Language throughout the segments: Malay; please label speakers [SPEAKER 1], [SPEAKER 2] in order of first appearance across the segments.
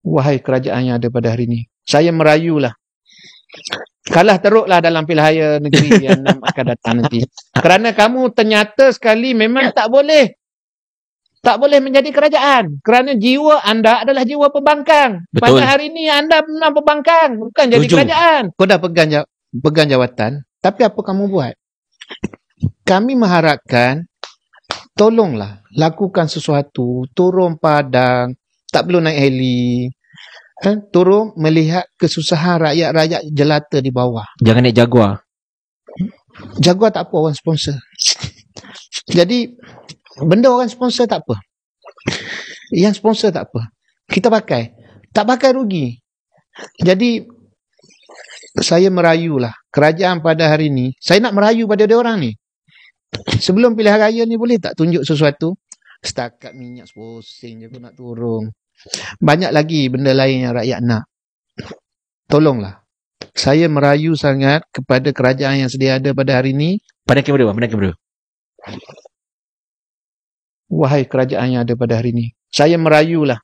[SPEAKER 1] Wahai kerajaan yang ada pada hari ini. Saya merayulah. Kalah teruklah dalam pilihan negeri yang akan datang nanti. Kerana kamu ternyata sekali memang tak boleh. Tak boleh menjadi kerajaan. Kerana jiwa anda adalah jiwa pembangkang.
[SPEAKER 2] Betul.
[SPEAKER 1] Pada hari ini anda memang pembangkang. Bukan jadi
[SPEAKER 2] Setuju.
[SPEAKER 1] kerajaan. Kau dah pegang, jaw- pegang jawatan. Tapi apa kamu buat? Kami mengharapkan tolonglah lakukan sesuatu. Turun padang. Tak perlu naik heli. Eh, turun melihat kesusahan rakyat-rakyat jelata di bawah.
[SPEAKER 2] Jangan naik Jaguar.
[SPEAKER 1] Jaguar tak apa orang sponsor. Jadi benda orang sponsor tak apa. Yang sponsor tak apa. Kita pakai. Tak pakai rugi. Jadi saya merayulah kerajaan pada hari ini. Saya nak merayu pada dia orang ni. Sebelum pilihan raya ni boleh tak tunjuk sesuatu? Setakat minyak pusing je pun nak turun. Banyak lagi benda lain yang rakyat nak. Tolonglah. Saya merayu sangat kepada kerajaan yang sedia ada pada hari ini.
[SPEAKER 2] Pandang kamera bang, pandang kamera.
[SPEAKER 1] Wahai kerajaan yang ada pada hari ini. Saya merayulah.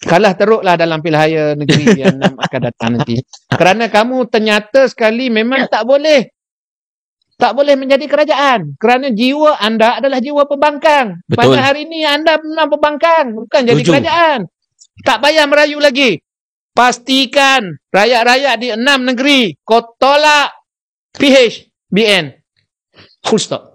[SPEAKER 1] Kalah teruklah dalam pilihan negeri yang akan datang nanti. Kerana kamu ternyata sekali memang tak boleh. Tak boleh menjadi kerajaan. Kerana jiwa anda adalah jiwa pembangkang.
[SPEAKER 2] Betul.
[SPEAKER 1] Pada hari ini anda memang pembangkang. Bukan jadi
[SPEAKER 2] Setuju.
[SPEAKER 1] kerajaan. Tak payah merayu lagi. Pastikan rakyat-rakyat di enam negeri kau tolak PHBN. Full stop.